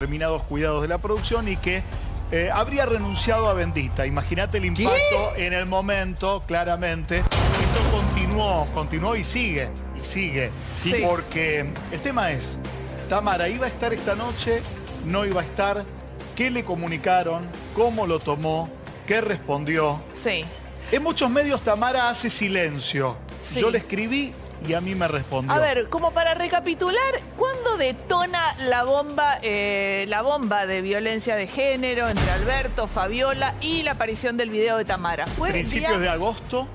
determinados cuidados de la producción y que eh, habría renunciado a Bendita. Imagínate el impacto en el momento, claramente. Esto continuó, continuó y sigue, y sigue. Sí. Porque el tema es, Tamara iba a estar esta noche, no iba a estar, qué le comunicaron, cómo lo tomó, qué respondió. Sí. En muchos medios Tamara hace silencio. Sí. Yo le escribí y a mí me respondió. A ver, como para recapitular, ¿cuándo detona la bomba, eh, la bomba de violencia de género entre Alberto, Fabiola y la aparición del video de Tamara? Fue Principios día... de agosto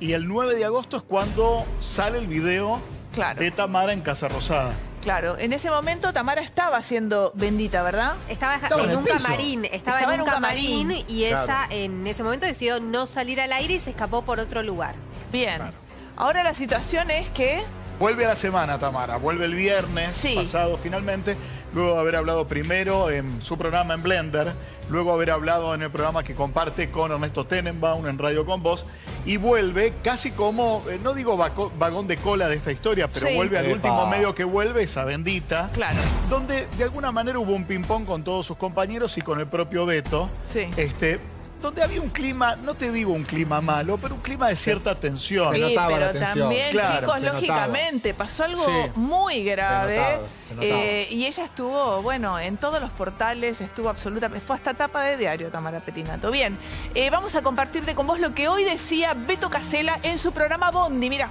y el 9 de agosto es cuando sale el video Claro. de Tamara en Casa Rosada. Claro, en ese momento Tamara estaba siendo bendita, ¿verdad? Estaba, Estaba en un piso. camarín, estaba, Estaba en un camarín, y ella Claro. en ese momento decidió no salir al aire y se escapó por otro lugar. Bien. Claro. Ahora la situación es que... Vuelve a la semana Tamara, vuelve el viernes Sí. pasado finalmente, luego de haber hablado primero en su programa en Blender, luego haber hablado en el programa que comparte con Ernesto Tenenbaum en Radio Con Voz, y vuelve casi como, eh, no digo vagón de cola de esta historia, pero Sí. vuelve al Epa. último medio que vuelve, esa bendita, Claro. donde de alguna manera hubo un ping-pong con todos sus compañeros y con el propio Beto. Sí. Este, donde había un clima, no te digo un clima malo, pero un clima de cierta tensión. Se Sí, la pero tensión. también, Claro, chicos, notaba. lógicamente, pasó algo Sí. muy grave. Se notaba, se notaba. eh, y ella estuvo, bueno, en todos los portales, estuvo absolutamente. Fue hasta tapa de diario, Tamara Petinato. Bien, eh, vamos a compartirte con vos lo que hoy decía Beto Casela en su programa Bondi. Mira.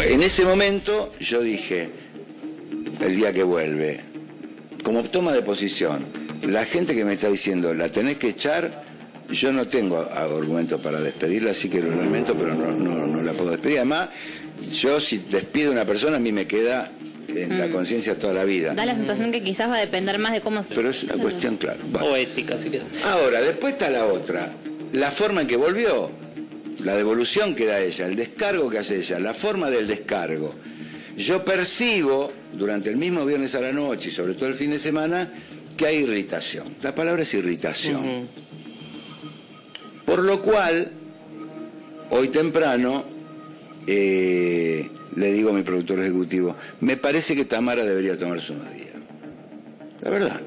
En ese momento yo dije, el día que vuelve, como toma de posición, la gente que me está diciendo, la tenés que echar, yo no tengo argumento para despedirla, así que lo lamento, pero no, no- no la puedo despedir. Además, yo si despido a una persona, a mí me queda en la conciencia toda la vida. Da la sensación que quizás va a depender más de cómo se... Pero es una cuestión clara. Bueno. O ética, si quieres. Ahora, después está la otra. La forma en que volvió, la devolución que da ella, el descargo que hace ella, la forma del descargo. Yo percibo durante el mismo viernes a la noche y sobre todo el fin de semana que hay irritación. La palabra es irritación. Por lo cual, hoy temprano, eh, le digo a mi productor ejecutivo, me parece que Tamara debería tomarse unos días. La verdad.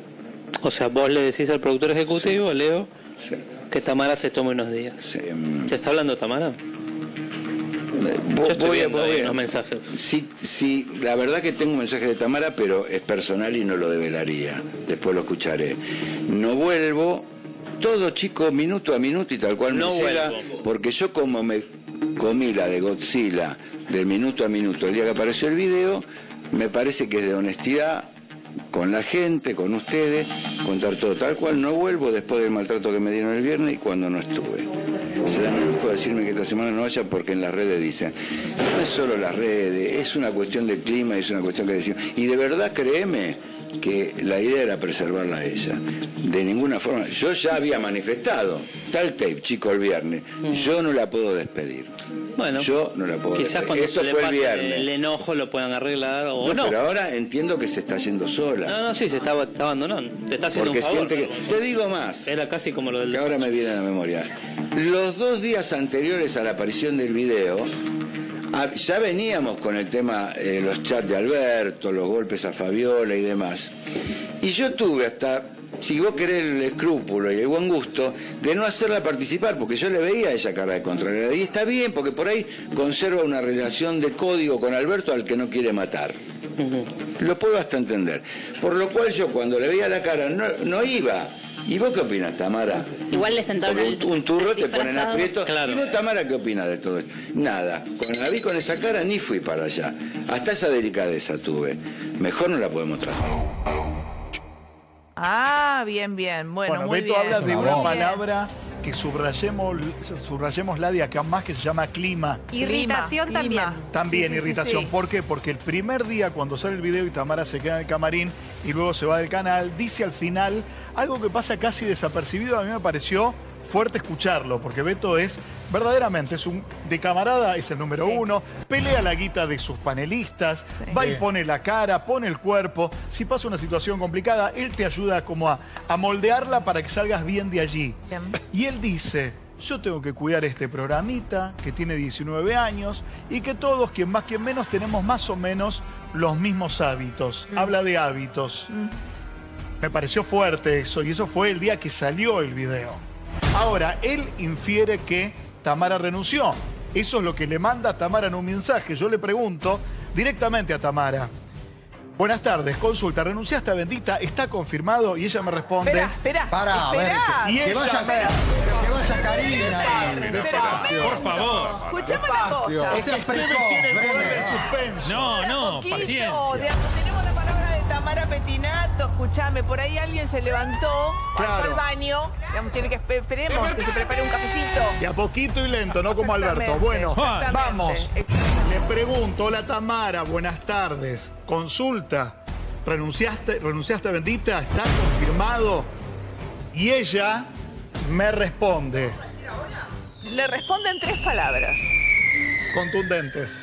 O sea, vos le decís al productor ejecutivo, Leo, Sí. que Tamara se tome unos días. Sí, mm, ¿Te está hablando Tamara? Yo estoy voy a- viendo ahí voy a- unos mensajes. Sí, sí, la verdad que tengo un mensaje de Tamara, pero es personal y no lo develaría. Después lo escucharé. No vuelvo, todo chico, minuto a minuto y tal cual No me llega, porque yo como me comí la de Godzilla del minuto a minuto el día que apareció el video, me parece que es de honestidad con la gente, con ustedes, contar todo tal cual. No vuelvo después del maltrato que me dieron el viernes y cuando no estuve. Se dan el lujo de decirme que esta semana no vaya porque en las redes dicen, no es solo las redes, es una cuestión de clima, es una cuestión que decimos. Y de verdad créeme que la idea era preservarla a ella. De ninguna forma. Yo ya había manifestado, tal tape, chico, el viernes. Yo no la puedo despedir. Bueno, Yo no la puedo quizás despedir. cuando Esto se le fue el viernes. el enojo lo puedan arreglar o No, no. pero ahora entiendo que se está yendo sola. No, no, sí, se está, está abandonando. Te está haciendo porque un favor. siente que. pero- Te digo más. Era casi como lo del... que ahora me viene a la memoria. Los dos días anteriores a la aparición del video, ya veníamos con el tema, eh, los chats de Alberto, los golpes a Fabiola y demás. Y yo tuve hasta, si vos querés el escrúpulo y el buen gusto, de no hacerla participar, porque yo le veía a ella cara de contrariedad. Y está bien, porque por ahí conserva una relación de código con Alberto al que no quiere matar. Lo puedo hasta entender. Por lo cual yo cuando le veía la cara no, no iba. ¿Y vos qué opinas, Tamara? Igual le sentaron un, un turro te ponen aprieto. Claro. ¿Y vos, Tamara, qué opinas de todo esto? Nada. Cuando la vi con esa cara ni fui para allá. Hasta esa delicadeza tuve. Mejor no la podemos tratar. Ah, bien, bien. Bueno, Bueno, muy Beto bien. habla de una bien. palabra que subrayemos, subrayemos la de acá más que se llama clima. Irritación Clima, también. También Sí, sí, sí, irritación. sí. ¿Por qué? Porque el primer día cuando sale el video y Tamara se queda en el camarín y luego se va del canal, dice al final algo que pasa casi desapercibido. A mí me pareció fuerte escucharlo, porque Beto es verdaderamente, es un de camarada, es el número Sí. uno, pelea la guita de sus panelistas, Sí. va y pone la cara, pone el cuerpo. Si pasa una situación complicada, él te ayuda como a, a moldearla para que salgas bien de allí. Bien. Y él dice, yo tengo que cuidar este programita que tiene 19 años y que todos, quien más, quien menos, tenemos más o menos los mismos hábitos. Habla de hábitos. Me pareció fuerte eso y eso fue el día que salió el video. Ahora, él infiere que Tamara renunció. Eso es lo que le manda a Tamara en un mensaje. Yo le pregunto directamente a Tamara. Buenas tardes, consulta, ¿renunciaste a Bendita? ¿Está confirmado? Y ella me responde... Espera, espera. Pará, a ver, espera. Y que ella vaya, me- que vaya Karina. Por favor. Una Despacio. cosa. Tiene el poder del suspenso. No, no, paciencia. Tamara Petinato. Escuchame, por ahí alguien se levantó, Claro. al baño. Digamos, tiene que espe- esperemos que se prepare un cafecito. De a poquito y lento, no como Alberto. Bueno, vamos. Le pregunto, hola Tamara, buenas tardes. Consulta, ¿renunciaste, renunciaste a Bendita? ¿Está confirmado? Y ella me responde, Le responden tres palabras. contundentes.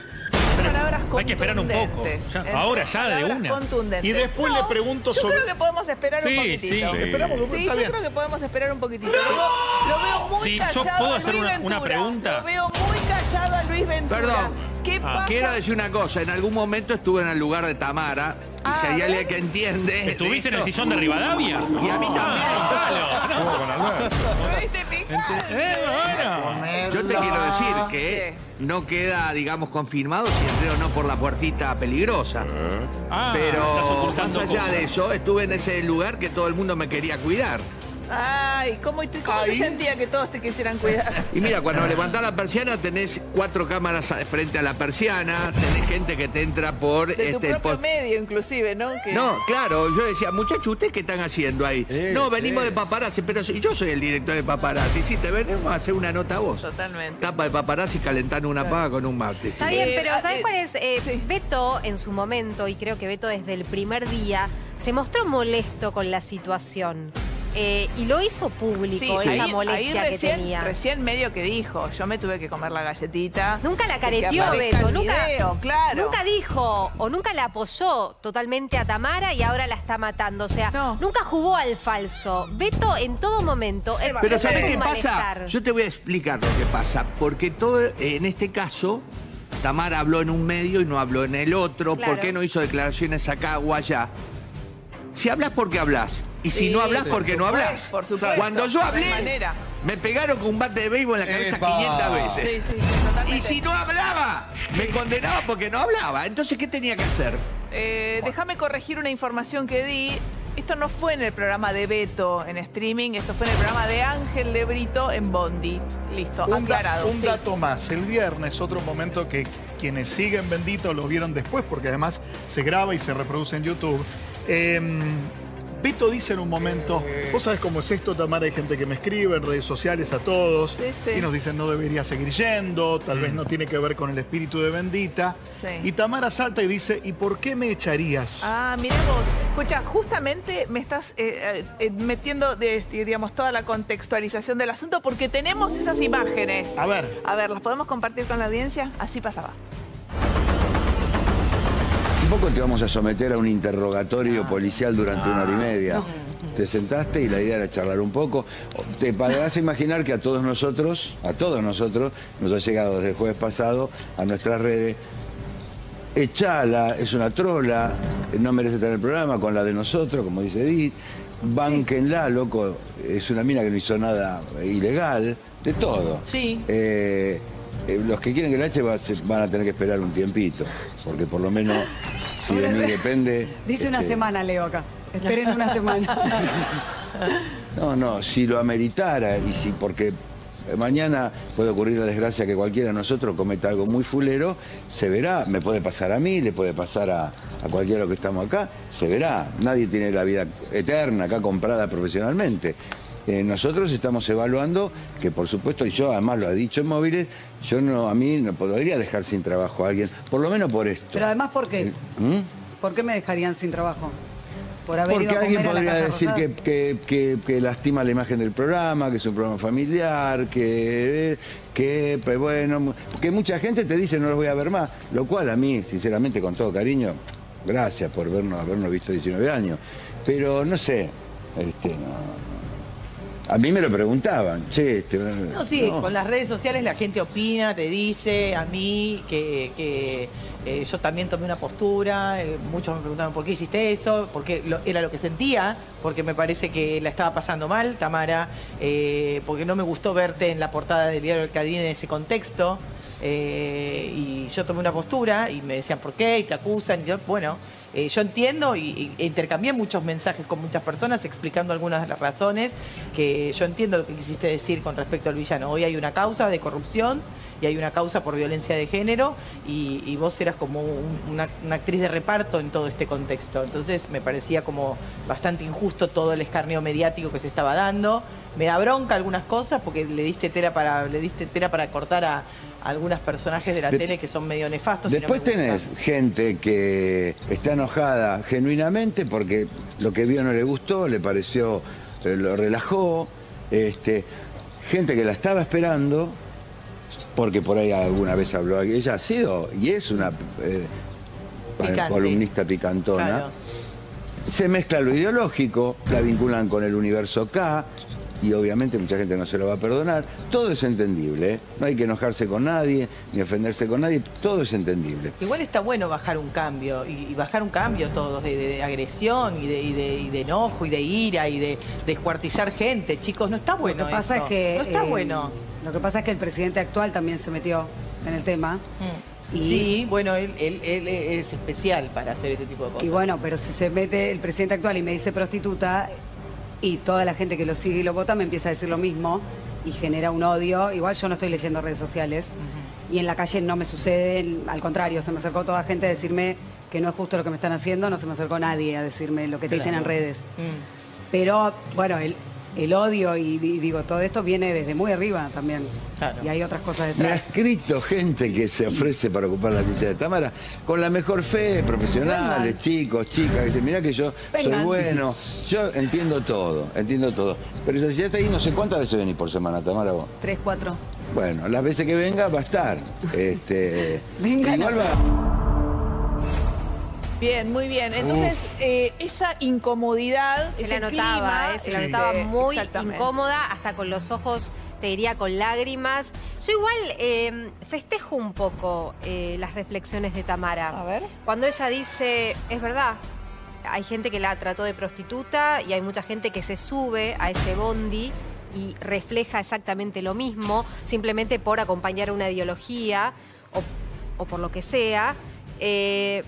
Palabras contundentes. Hay que esperar un poco. Ya, ahora, ya, de una. Y después le pregunto yo sobre- creo que podemos esperar un Sí, poquitito. sí. Sí. Esperamos, Sí, yo bien. creo que podemos esperar un poquitito. Lo veo, lo veo muy Sí, yo callado puedo a hacer Luis una- una Ventura. pregunta. Lo veo muy callado a Luis Ventura. Perdón. ¿Qué Ah. pasa? Quiero decir una cosa, en algún momento estuve en el lugar de Tamara y Ah, si hay a alguien que entiende. de ¿Estuviste en el sillón de Rivadavia? Y a mí también. Ah, con Alberto. ¿Me viste? Eh, bueno. Yo te quiero decir que no queda, digamos, confirmado si entré o no por la puertita peligrosa. Ah, Pero más ocultando allá cosas. de eso, estuve en ese lugar que todo el mundo me quería cuidar. Ay, ¿cómo, te- cómo Ahí. sentía que todos te quisieran cuidar? Y mira, cuando levantás la persiana tenés cuatro cámaras frente a la persiana, tenés gente que te entra por De tu este propio por- medio, inclusive, ¿no? Que- No, claro, yo decía, muchachos, ¿ustedes qué están haciendo ahí? Eh, no, venimos eh. de paparazzi, pero si yo soy el director de paparazzi, si te venimos a hacer una nota a vos. Totalmente. Tapa de paparazzi calentando una paga con un mate. Está bien, Eh, pero ah, ¿sabes eh, cuál es? Eh, sí. Beto, en su momento, y creo que Beto desde el primer día, se mostró molesto con la situación. Eh, y lo hizo público, Sí, esa ahí, molestia ahí que recién, tenía. recién medio que dijo, yo me tuve que comer la galletita. Nunca la que careteó Beto, nunca, video, claro. nunca dijo o nunca la apoyó totalmente a Tamara y ahora la está matando. O sea, No. nunca jugó al falso. Beto en todo momento. Pero ¿sabés qué pasa? Yo te voy a explicar lo que pasa. Porque todo, en este caso, Tamara habló en un medio y no habló en el otro. Claro. ¿Por qué no hizo declaraciones acá o allá? Si hablas, porque hablas. Y si Sí, no hablas, por porque no hablas. por supuesto. Cuando yo hablé, me pegaron con un bate de béisbol en la cabeza Epa. 500 veces. Sí, sí, totalmente. Y si no hablaba, me condenaba porque no hablaba. Entonces, ¿qué tenía que hacer? Eh, déjame corregir una información que di. Esto no fue en el programa de Beto en streaming, esto fue en el programa de Ángel de Brito en Bondi. Listo, Un, da- aclarado. un sí. dato más. El viernes, otro momento que quienes siguen Bendito lo vieron después, porque además se graba y se reproduce en YouTube. Eh, Beto dice en un momento, vos sabés cómo es esto, Tamara, hay gente que me escribe en redes sociales a todos Sí, sí. y nos dicen no debería seguir yendo, tal vez no tiene que ver con el espíritu de Bendita. Sí. Y Tamara salta y dice, ¿y por qué me echarías? Ah, mira vos. Escucha, justamente me estás eh, eh, metiendo, de, este, digamos, toda la contextualización del asunto porque tenemos esas imágenes. A ver. A ver, ¿las podemos compartir con la audiencia? Así pasaba. Un poco te vamos a someter a un interrogatorio policial durante una hora y media. Te sentaste y la idea era charlar un poco. Te podrás imaginar que a todos nosotros, a todos nosotros, nos ha llegado desde el jueves pasado a nuestras redes. Echala, es una trola, no merece estar en el programa con la de nosotros, como dice Edith. Bánquenla, loco, es una mina que no hizo nada ilegal, de todo. Sí. Eh, eh, los que quieren que la eche va- van a tener que esperar un tiempito, porque por lo menos si de mí depende... Dice una este, semana, Leo, acá. Esperen una semana. No, no, si lo ameritara y si porque mañana puede ocurrir la desgracia que cualquiera de nosotros cometa algo muy fulero, se verá, me puede pasar a mí, le puede pasar a, a cualquiera de los que estamos acá, se verá. Nadie tiene la vida eterna acá comprada profesionalmente. Eh, nosotros estamos evaluando que por supuesto, y yo además lo ha dicho en móviles, yo no, a mí no podría dejar sin trabajo a alguien, por lo menos por esto. Pero además, ¿por qué? ¿Mm? ¿Por qué me dejarían sin trabajo? Por haber Porque ido a alguien comer a la podría decir que, que- que- que lastima la imagen del programa, que es un programa familiar, que, que pues bueno, que mucha gente te dice no los voy a ver más, lo cual a mí, sinceramente, con todo cariño, gracias por vernos, habernos visto 19 años. Pero no sé, este, no. A mí me lo preguntaban, che, este, No, sí, no. con las redes sociales la gente opina, te dice a mí que, que, eh, yo también tomé una postura, eh, muchos me preguntaban por qué hiciste eso, porque lo- era lo que sentía, porque me parece que la estaba pasando mal, Tamara, eh, porque no me gustó verte en la portada del diario El Cadín en ese contexto. Eh, y yo tomé una postura y me decían por qué y te acusan. Y yo, bueno, eh, yo entiendo y, intercambié muchos mensajes con muchas personas explicando algunas de las razones que yo entiendo lo que quisiste decir con respecto al villano. Hoy hay una causa de corrupción y hay una causa por violencia de género y, vos eras como un- una, actriz de reparto en todo este contexto. Entonces me parecía como bastante injusto todo el escarnio mediático que se estaba dando. Me da bronca algunas cosas porque le diste tela para, le diste tela para cortar a algunos personajes de la De- tele que son medio nefastos. y no Después gustan. tenés gente que está enojada genuinamente porque lo que vio no le gustó, le pareció, eh, lo relajó. Este, gente que la estaba esperando porque por ahí alguna vez habló. Ella ha sido y es una eh, Picante. columnista picantona. Claro. Se mezcla lo ideológico, la vinculan con el universo K y obviamente mucha gente no se lo va a perdonar. Todo es entendible, ¿eh? no hay que enojarse con nadie ni ofenderse con nadie, todo es entendible. Igual está bueno bajar un cambio, y, y bajar un cambio todos, de, de- de agresión y de, y de- y de enojo y de ira y de descuartizar gente, chicos, no está bueno lo que pasa eso. es que. No está eh, bueno. Lo que pasa es que el presidente actual también se metió en el tema. Y, Mm. Sí, bueno, él, él- él es especial para hacer ese tipo de cosas. y bueno, pero si se mete el presidente actual y me dice prostituta, y toda la gente que lo sigue y lo vota me empieza a decir lo mismo y genera un odio. Igual yo no estoy leyendo redes sociales y en la calle no me sucede, al contrario, se me acercó toda gente a decirme que no es justo lo que me están haciendo, no se me acercó nadie a decirme lo que te dicen en redes. Mm. Pero bueno, el, el odio y, di- digo, todo esto viene desde muy arriba también. Claro. Y hay otras cosas Me ha detrás. escrito gente que se ofrece para ocupar la silla de Tamara con la mejor fe, profesionales, chicos, chicas, que dicen, mirá que yo soy bueno, yo entiendo todo, entiendo todo. Pero esa silla está ahí, no sé cuántas veces venís por semana, Tamara, vos. Tres, cuatro. Bueno, las veces que venga va a estar. Este, igual va- Bien, muy bien. Entonces, eh, esa incomodidad, Se ese la notaba, clima, eh, se la notaba muy incómoda, hasta con los ojos, te diría, con lágrimas. Yo igual eh, festejo un poco eh, las reflexiones de Tamara. A ver. Cuando ella dice, es verdad, hay gente que la trató de prostituta y hay mucha gente que se sube a ese bondi y refleja exactamente lo mismo, simplemente por acompañar una ideología o, o por lo que sea. Eh,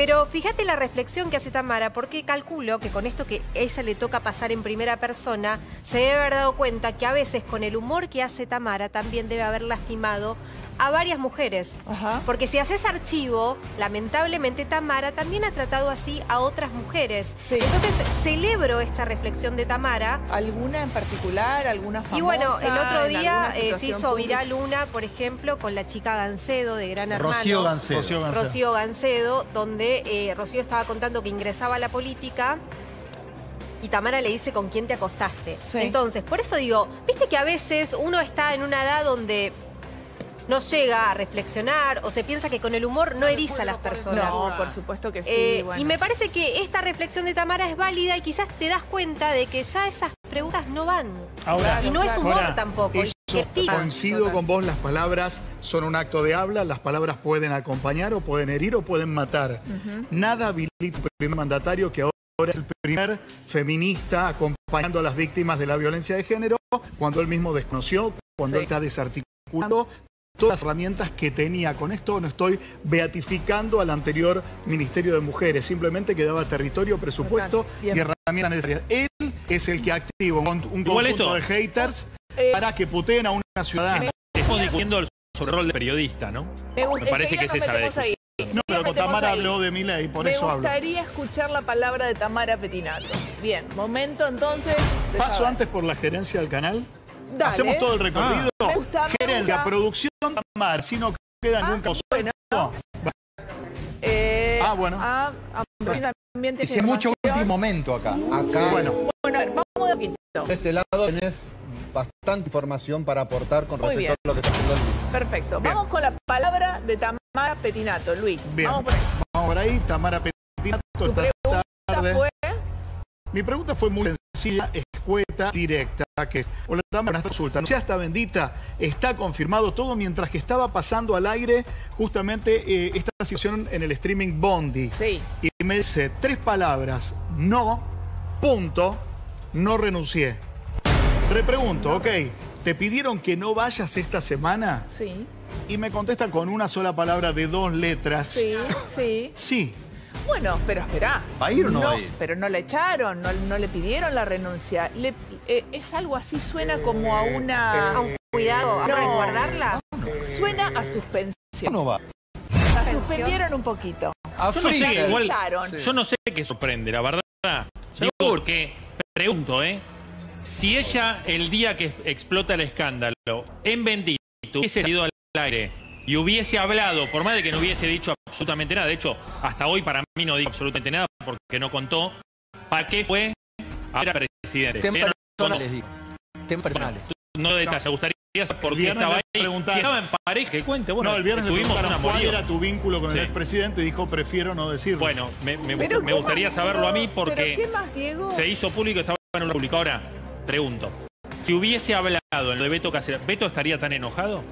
pero fíjate la reflexión que hace Tamara, porque calculo que con esto que ella le toca pasar en primera persona, se debe haber dado cuenta que a veces con el humor que hace Tamara también debe haber lastimado a varias mujeres. Ajá. Porque si haces archivo, lamentablemente Tamara también ha tratado así a otras mujeres. Sí. Entonces celebro esta reflexión de Tamara. ¿Alguna en particular? ¿Alguna famosa? Y bueno, el otro día eh, se hizo pública? viral una, por ejemplo, con la chica Gancedo de Gran Hermano. Rocío Gancedo. Rocío Gancedo. Rocío Gancedo, donde eh, Rocío estaba contando que ingresaba a la política y Tamara le dice con quién te acostaste. Sí. Entonces, por eso digo, viste que a veces uno está en una edad donde no llega a reflexionar o se piensa que con el humor no eriza a las personas. No, por supuesto que sí. Eh, bueno. Y me parece que esta reflexión de Tamara es válida y quizás te das cuenta de que ya esas preguntas no van. Ahora, y no es humor ahora, tampoco. eso, coincido con vos, las palabras son un acto de habla, las palabras pueden acompañar o pueden herir o pueden matar. Nada habilita al primer mandatario que ahora es el primer feminista acompañando a las víctimas de la violencia de género, cuando él mismo desconoció, cuando Sí. él está desarticulando todas las herramientas que tenía. Con esto no estoy beatificando al anterior Ministerio de Mujeres, simplemente que daba territorio, presupuesto Bien. y herramientas necesarias. Él es el que activa un, un conjunto esto- de haters Eh, para que puteen a una ciudadana. Estamos discutiendo sobre el rol de periodista, ¿no? Me, gusta- Me parece que es esa la. No, pero Tamara ahí. habló de mi ley, por Me eso hablo. gustaría escuchar la palabra de Tamara Petinato. Bien, momento entonces. de Paso saber. antes por la gerencia del canal. Dale. Hacemos todo el recorrido. Me gusta, me Gerencia, gusta. producción, Tamara. Si no queda nunca bueno. No. Eh, Ah, bueno. ah, ah, también tiene Dice mucho último momento acá. Acá, Bueno, Bueno, a ver, vamos de poquito. de este lado tenés bastante información para aportar con Muy respecto a lo que está haciendo Luis. Perfecto. Bien. Vamos con la palabra de Tamara Petinato. Luis, bien. vamos por ahí. Vamos por ahí. Tamara Petinato Tu esta pregunta tarde. fue... Mi pregunta fue muy sencilla, escueta, directa, que es, hola, esta consulta. Ya está bendita, está confirmado todo mientras que estaba pasando al aire justamente eh, esta situación en el streaming Bondi. Sí. Y me dice tres palabras, no, punto, no renuncié. Repregunto, ok, ¿te pidieron que no vayas esta semana? Sí. Y me contesta con una sola palabra de dos letras. Sí, sí. Sí. Bueno, pero espera. ¿Va a ir o no va a ir? Pero no la echaron, no, no le pidieron la renuncia. Le- eh, es algo así, suena como a una... A un cuidado, a No. resguardarla. Suena a suspensión. No va. La suspendieron un poquito. Yo no sé, freezer. igual, Avisaron. yo no sé qué sorprende, la verdad. Digo porque, pregunto, ¿eh? Si ella, el día que explota el escándalo, en Bendito, hubiese ido al aire y hubiese hablado, por más de que no hubiese dicho absolutamente nada, de hecho, hasta hoy para mí no dijo absolutamente nada porque no contó, ¿para qué fue a ver al presidente? No- personales, digo. Temas personales. No detalle, me gustaría saber por qué estaba ahí. Si estaba en pareja, que cuente. Bueno, no, el viernes le tuvimos preguntaron un cuál era tu vínculo con Sí. el expresidente dijo, prefiero no decirlo. Bueno, me, me- Pero me ¿qué gustaría más, saberlo a mí porque ¿Pero qué más, Diego? se hizo público y estaba en un público. Ahora, pregunto, si hubiese hablado en lo de Beto Casera, ¿Beto estaría tan enojado?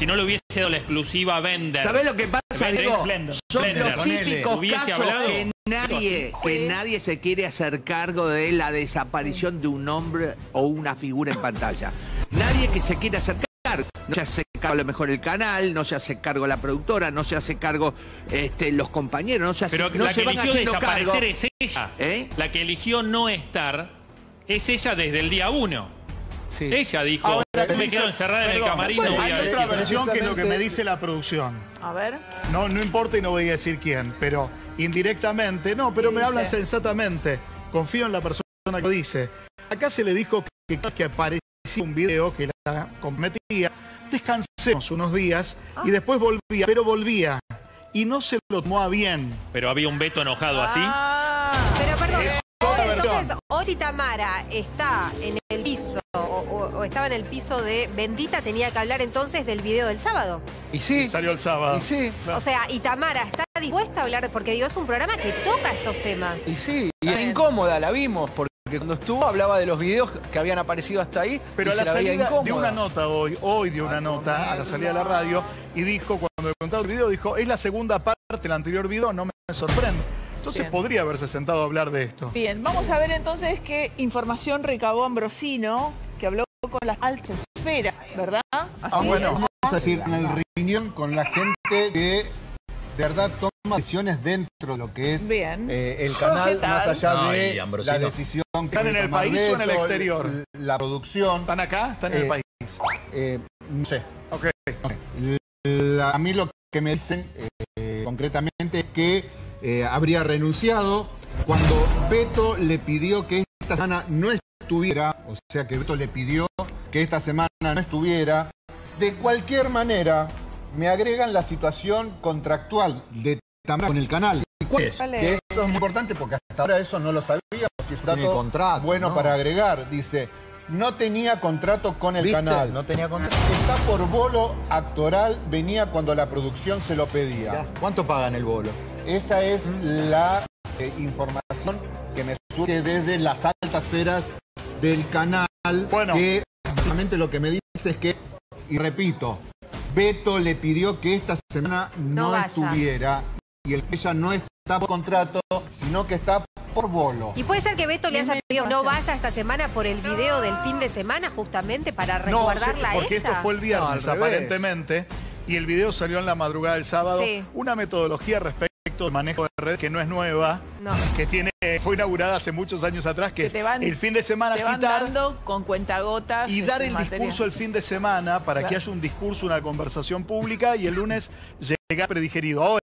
Si no le hubiese dado la exclusiva a Vender. ¿Sabés lo que pasa, Vender, Diego? Blender, Son Blender. los típicos casos hablado. que nadie, que nadie se quiere hacer cargo de la desaparición de un hombre o una figura en pantalla. Nadie que se quiere hacer cargo. No se hace cargo a lo mejor el canal, no se hace cargo la productora, no se hace cargo este, los compañeros, no se, hace, Pero no la se que van eligió haciendo cargo. desaparecer es ella. ¿Eh? La que eligió no estar es ella desde el día uno. Ella dijo, Ahora, me quedo encerrada en el camarín. bueno, no voy a hay otra decir". versión que es lo que me dice la producción. A ver. No, no importa y no voy a decir quién, pero indirectamente, no, pero ¿Qué me hablan sensatamente. Confío en la persona que lo dice. Acá se le dijo que que aparecía un video que la cometía, descansemos unos días Ah. y después volvía, pero volvía. Y no se lo tomó a bien. Pero había un Beto enojado así. Ah, Pero entonces, versión. hoy si Tamara está en el piso o, o- o estaba en el piso de Bendita, tenía que hablar entonces del video del sábado. Y sí. Salió el sábado. Y sí. O sea, y Tamara está dispuesta a hablar, porque digo, es un programa que toca estos temas. Y sí. Y era incómoda, la vimos, porque cuando estuvo hablaba de los videos que habían aparecido hasta ahí. Pero y a se la salida incómoda. dio una nota hoy, hoy dio una nota a la salida de la radio y dijo, cuando le contaba el video, dijo, es la segunda parte del anterior video, no me sorprende. Entonces Bien. podría haberse sentado a hablar de esto. Bien, vamos a ver entonces qué información recabó Ambrosino, que habló con la alta esfera, ¿verdad? Así Ah, bueno. Vamos a decir, en el reunión con la gente que de verdad toma decisiones dentro de lo que es Bien. eh, el ¿Qué canal, más allá Ay, de Ambrosino. la decisión que ¿Están en el país o en el exterior? La producción. ¿Están acá? ¿Están en el Eh, país? eh, no sé. Ok. La- a mí lo que me dicen eh, concretamente es que eh, habría renunciado cuando Beto le pidió que esta semana no estuviera, o sea que Beto le pidió que esta semana no estuviera. De cualquier manera, me agregan la situación contractual de Tamara con el canal. ¿Y cuál es? Que eso es muy importante porque hasta ahora eso no lo sabíamos y es un dato contrato, bueno ¿no? para agregar. Dice, no tenía contrato con el ¿Viste? canal. No tenía contrato. Está por bolo actoral, venía cuando la producción se lo pedía. Mirá, ¿Cuánto pagan el bolo? Esa es la eh, información que me surge desde las altas esferas del canal. Bueno. Que básicamente lo que me dice es que, y repito, Beto le pidió que esta semana No no, estuviera y el ella no está por contrato, sino que está por bolo. Y puede ser que Beto le haya pedido no vaya esta semana por el video del fin de semana, justamente para No, resguardarla sí, a porque ella. esto fue el viernes, No, aparentemente, y el video salió en la madrugada del sábado. Sí. Una metodología respecto al manejo de red que no es nueva, No. que tiene, fue inaugurada hace muchos años atrás, que, Que es te van- el fin de semana Te van dando con cuentagotas. y dar este, el discurso el fin de semana para que haya un discurso, una conversación pública y el lunes llegar predigerido. Ahora,